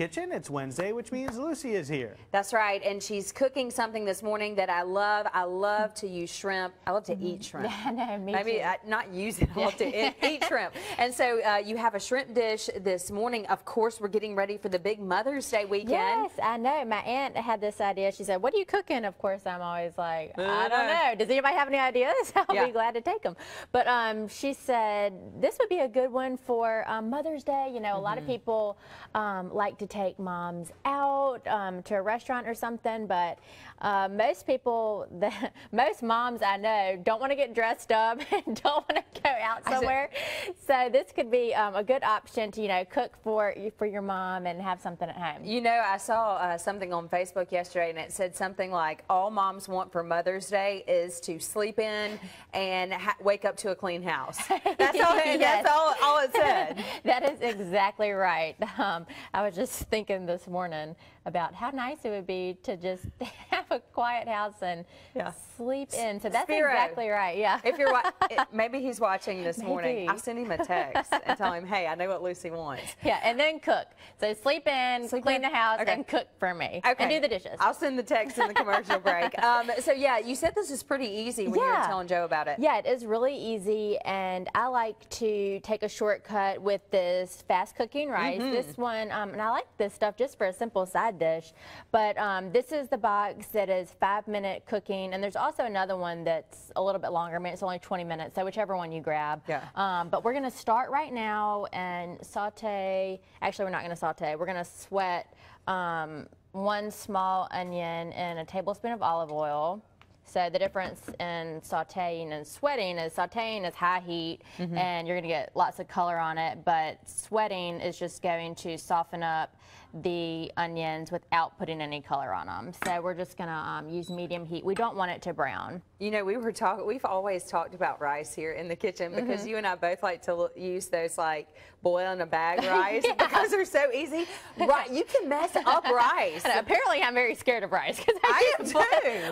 kitchen. It's Wednesday, which means Lucy is here. That's right, and she's cooking something this morning that I love. I love to use shrimp. I love to eat shrimp. Yeah, no, me Maybe too. uh, not use it. I love to eat, eat shrimp. And so uh, you have a shrimp dish this morning. Of course, we're getting ready for the big Mother's Day weekend. Yes, I know. My aunt had this idea. She said, "What are you cooking?" Of course, I'm always like, I "I don't know. Does anybody have any ideas?" I'll Yeah. be glad to take them. But um, she said this would be a good one for um, Mother's Day. You know, a lot Mm-hmm. of people um, like to take moms out um, to a restaurant or something, but uh, most people, the, most moms I know, don't want to get dressed up and don't want to go out somewhere. So this could be um, a good option to you know cook for for your mom and have something at home. You know, I saw uh, something on Facebook yesterday, and it said something like, "All moms want for Mother's Day is to sleep in and ha- wake up to a clean house." That's all. Yes. That's all. All it said. that is exactly right. Um, I was just thinking this morning about how nice it would be to just quiet house and Yeah. sleep in. So that's Spiro. exactly right. Yeah. If you're, it- maybe he's watching this morning. I'll send him a text and tell him, "Hey, I know what Lucy wants." yeah, and then cook. So sleep in, Sleep clean in. the house, Okay. and cook for me. Okay. And do the dishes. I'll send the text in the commercial break. Um, so yeah, you said this is pretty easy when you were telling Joe about it. Yeah, it is really easy, and I like to take a shortcut with this fast cooking rice. Mm-hmm. This one, um, and I like this stuff just for a simple side dish, but um, this is the box that is five minute cooking, and there's also another one that's a little bit longer. I mean, it's only 20 minutes, so whichever one you grab. Yeah. Um, but we're gonna start right now and saute. Actually, we're not gonna saute. We're gonna sweat um, one small onion in a tablespoon of olive oil. So the difference in sauteing and sweating is sauteing is high heat and you're going to get lots of color on it, but sweating is just going to soften up the onions without putting any color on them. So we're just going to um, use medium heat. We don't want it to brown. You know, we were talking. We've always talked about rice here in the kitchen because you and I both like to l- use those like boil in a bag rice because they're so easy. Right, you can mess up rice. And apparently I'm very scared of rice because I I, am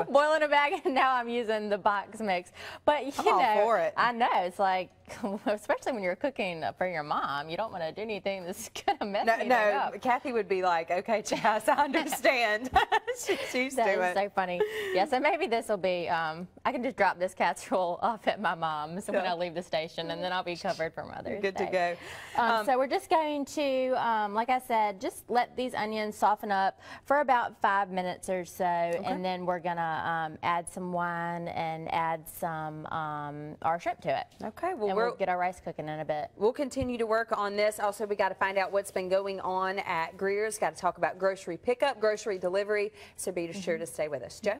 too. boil in a bag and now I'm using the box mix. But you I'm all know, for it. I know it's like, especially when you're cooking for your mom, you don't want to do anything that's gonna mess No, anything no, up. Kathy would be like, "Okay, Chas, I understand." She's used That to is it. so funny. Yeah, so maybe this will be, um, I can just drop this casserole off at my mom's when I leave the station and then I'll be covered for Mother's Good to go. Um, Um, so we're just going to, um, like I said, just let these onions soften up for about five minutes or so, and then we're gonna um, add some wine and add some um, our shrimp to it. Okay, well, we'll get our rice cooking in a bit. We'll continue to work on this. Also, we got to find out what's been going on at Greer's. Got to talk about grocery pickup, grocery delivery. So be sure to stay with us. Joe?